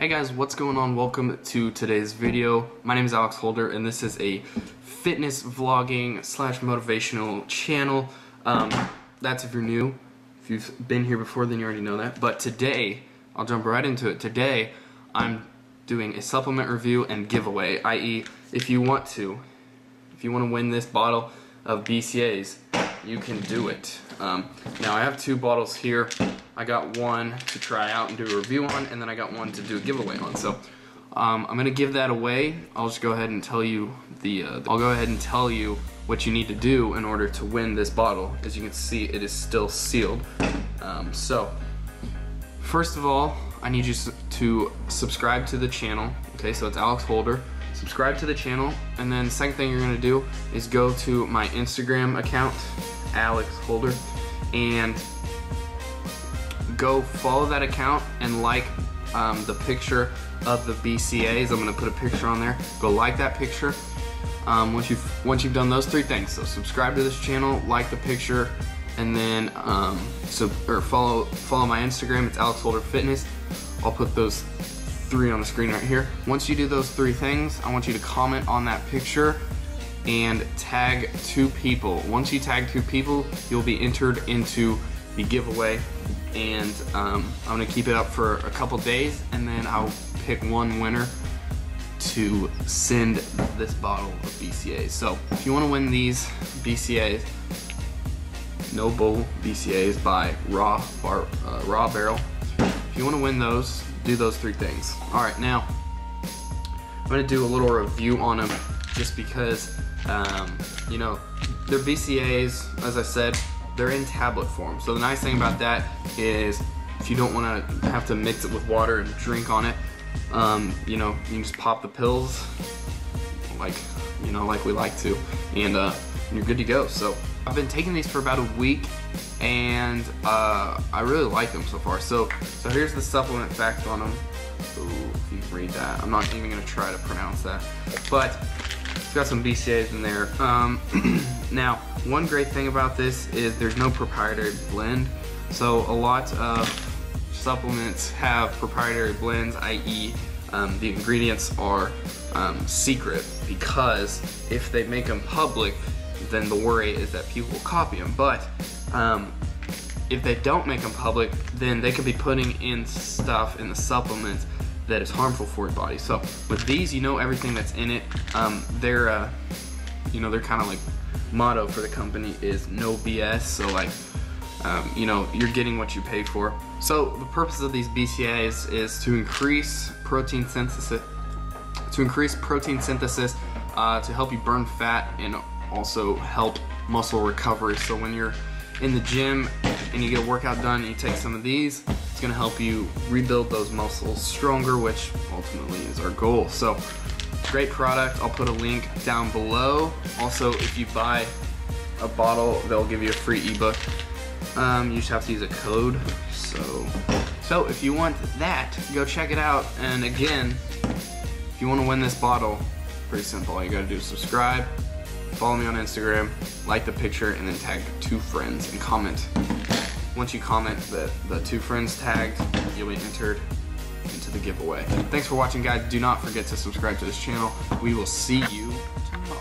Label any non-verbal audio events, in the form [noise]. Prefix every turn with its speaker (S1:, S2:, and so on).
S1: Hey guys, what's going on? Welcome to today's video. My name is Alex Holder and this is a fitness vlogging slash motivational channel. Um, that's if you're new. If you've been here before, then you already know that. But today, I'll jump right into it. Today, I'm doing a supplement review and giveaway, i.e. if you want to, if you want to win this bottle of BCAAs, you can do it. Um, now I have two bottles here. I got one to try out and do a review on, and then I got one to do a giveaway on. So um, I'm gonna give that away. I'll just go ahead and tell you the. Uh, I'll go ahead and tell you what you need to do in order to win this bottle. As you can see, it is still sealed. Um, so first of all, I need you to subscribe to the channel. Okay, so it's Alex Holder. Subscribe to the channel, and then the second thing you're gonna do is go to my Instagram account, Alex Holder, and go follow that account and like um, the picture of the BCAs. I'm gonna put a picture on there. Go like that picture. Um, once you've once you've done those three things, so subscribe to this channel, like the picture, and then um, so or follow follow my Instagram. It's Alex Holder Fitness. I'll put those three on the screen right here. Once you do those three things, I want you to comment on that picture and tag two people. Once you tag two people, you'll be entered into the giveaway and um, I'm gonna keep it up for a couple days and then I'll pick one winner to send this bottle of BCAAs. So if you wanna win these BCAAs, No Bull BCAAs by Raw, Bar, uh, Raw Barrel, if you wanna win those, do those three things. All right, now I'm gonna do a little review on them just because, um, you know, they're BCAs, as I said, they're in tablet form. So the nice thing about that is if you don't want to have to mix it with water and drink on it, um, you know, you just pop the pills like, you know, like we like to, and uh, you're good to go. So I've been taking these for about a week and uh, I really like them so far. So, so here's the supplement fact on them. Ooh, if you read that, I'm not even gonna try to pronounce that, but it's got some BCAAs in there. Um, [clears throat] now, one great thing about this is there's no proprietary blend. So a lot of supplements have proprietary blends, i.e. Um, the ingredients are um, secret because if they make them public, then the worry is that people will copy them. But um, if they don't make them public, then they could be putting in stuff in the supplements that is harmful for your body. So with these, you know everything that's in it. Um, they're, uh, you know, they're kind of like motto for the company is no BS. So like, um, you know, you're getting what you pay for. So the purpose of these BCAAs is to increase protein synthesis, to increase protein synthesis, uh, to help you burn fat and also help muscle recovery. So when you're in the gym and you get a workout done and you take some of these, it's gonna help you rebuild those muscles stronger, which ultimately is our goal. So great product. I'll put a link down below. Also, if you buy a bottle, they'll give you a free ebook. Um, you just have to use a code. So, so if you want that, go check it out. And again, if you want to win this bottle, pretty simple. All you gotta do is subscribe, follow me on Instagram, like the picture, and then tag two friends and comment. Once you comment the, the two friends tagged, you'll be entered into the giveaway. Thanks for watching, guys. Do not forget to subscribe to this channel. We will see you tomorrow.